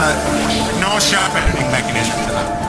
Uh, no sharp editing mechanism to